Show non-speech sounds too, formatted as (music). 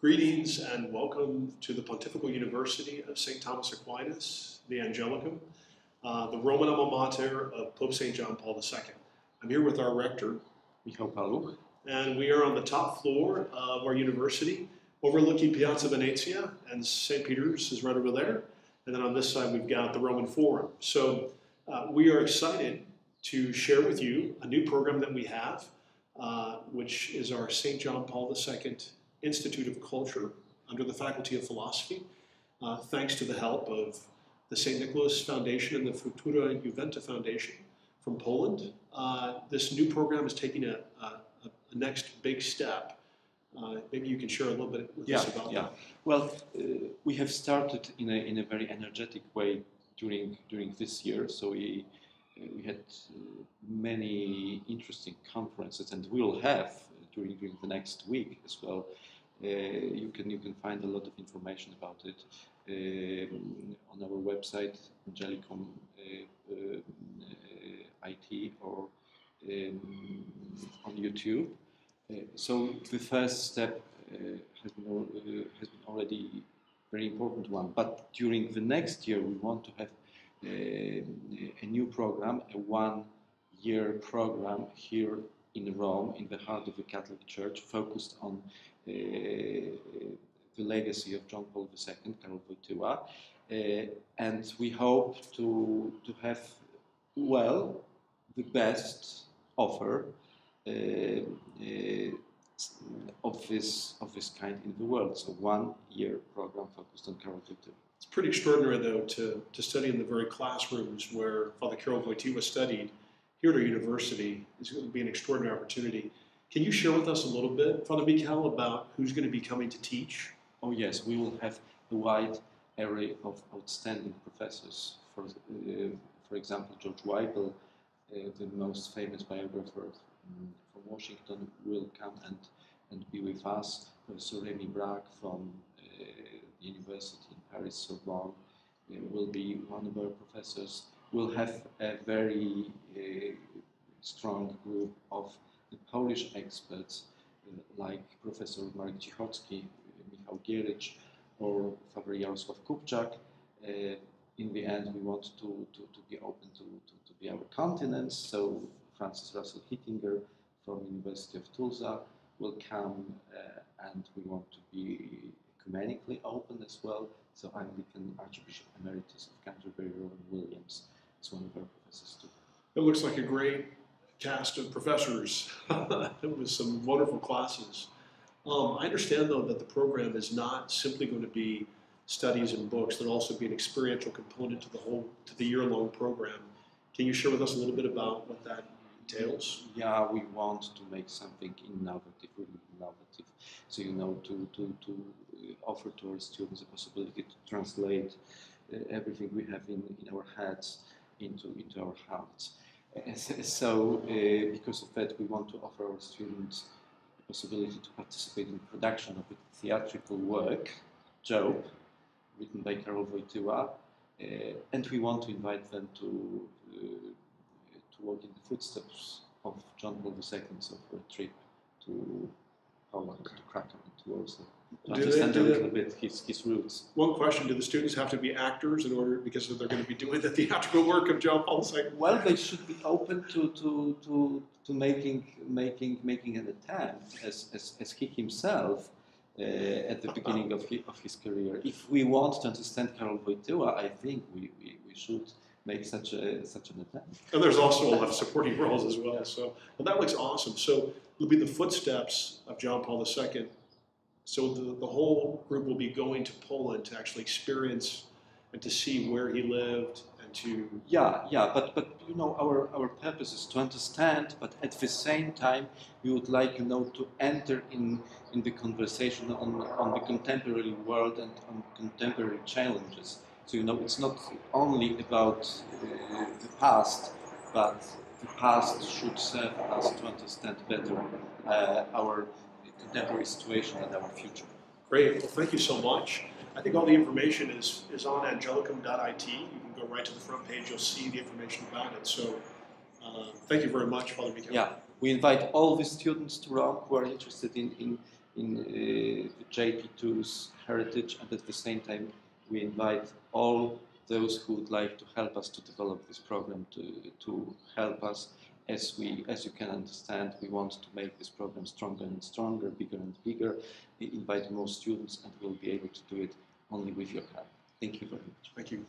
Greetings and welcome to the Pontifical University of St. Thomas Aquinas, the Angelicum, uh, the Roman alma mater of Pope St. John Paul II. I'm here with our rector, Michał Paluch. and we are on the top floor of our university, overlooking Piazza Venezia, and St. Peter's is right over there. And then on this side, we've got the Roman Forum. So uh, we are excited to share with you a new program that we have, uh, which is our St. John Paul II Institute of Culture under the Faculty of Philosophy, uh, thanks to the help of the St. Nicholas Foundation and the Futura Juventa Foundation from Poland. Uh, this new program is taking a, a, a next big step. Uh, maybe you can share a little bit with Yeah, us about yeah. that. Well, uh, we have started in a, in a very energetic way during during this year. So we we had uh, many interesting conferences, and we will have during during the next week as well. Uh, you can you can find a lot of information about it um, on our website, Angelicum uh, uh, IT, or um, on YouTube. Uh, so the first step uh, has, been, uh, has been already very important one. But during the next year, we want to have uh, a new program, a one-year program here in Rome, in the heart of the Catholic Church, focused on uh, the legacy of John Paul II, Karol Wojtyła, uh, and we hope to to have well the best offer uh, uh, of this of this kind in the world. So one year program focused on Karol Wojtyła. It's pretty extraordinary, though, to, to study in the very classrooms where Father Karol Wojtyła studied here at our university. is going to be an extraordinary opportunity. Can you share with us a little bit, Father Mikhail, about who's going to be coming to teach? Oh yes, we will have a wide array of outstanding professors. For uh, for example, George Weigel, uh, the most famous biographer mm, from Washington, will come and and be with us. Professor Rémi Brague from uh, the University in Paris Sorbonne uh, will be one of our professors. We'll have a very uh, strong group of the Polish experts uh, like Professor Marek Cichocki, Michał Gierycz, or Father Jarosław Kupczak. Uh, in the end, we want to, to, to be open to, to, to be our continents. So Francis Russell Hittinger from University of Tulsa will come, uh, and we want to be ecumenically open as well. So Anglican Archbishop Emeritus of Canterbury, Rowan Williams, is one of our professors too. It looks like a great cast of professors (laughs) with some wonderful classes. Um, I understand, though, that the program is not simply going to be studies and books. There'll also be an experiential component to the whole to the year-long program. Can you share with us a little bit about what that entails? Yeah, we want to make something innovative, really innovative. So you know, to to to uh, offer to our students the possibility to translate uh, everything we have in, in our heads into into our hearts. (laughs) So- uh, because of that, we want to offer our students the possibility to participate in the production of a theatrical work, Job, written by Karol Wojtyła, uh, and we want to invite them to uh, to walk in the footsteps of John Paul II, so for a trip to Poland, to Krakow, to Warsaw, to Do they- understand do a they- little bit his, his roots. One question: Do the students have to be actors in order because they're going to be doing the (laughs) theatrical work of John Paul II? Well, they should be open to to to, to making making making an attempt as as, as he himself. Uh, at the beginning of his, of his career, if we want to understand Karol Wojtyła, I think we, we, we should make such a such an attempt. And there's also a lot of supporting roles as well. So, well, that looks awesome. So, it'll be the footsteps of John Paul II. So, the, the whole group will be going to Poland to actually experience and to see where he lived and to. Yeah, yeah, but but you know our our purpose is to understand, but at the same time we would like you know to enter in in the conversation on on the contemporary world and on contemporary challenges. So you know it's not only about uh, the past, but the past should serve us to understand better uh, our contemporary situation and our future. Great. Well, thank you so much. I think all the information is, is on angelicum.it. You can go right to the front page. You'll see the information about it. So, uh, thank you very much, Father Miguel. Yeah, we invite all the students to Rome who are interested in, in, in uh, JP2's heritage, and at the same time, we invite all those who would like to help us to develop this program to, to help us. As we, as you can understand, we want to make this program stronger and stronger, bigger and bigger, i- invite more students, and we'll be able to do it only with your help. Thank you very much. Thank you.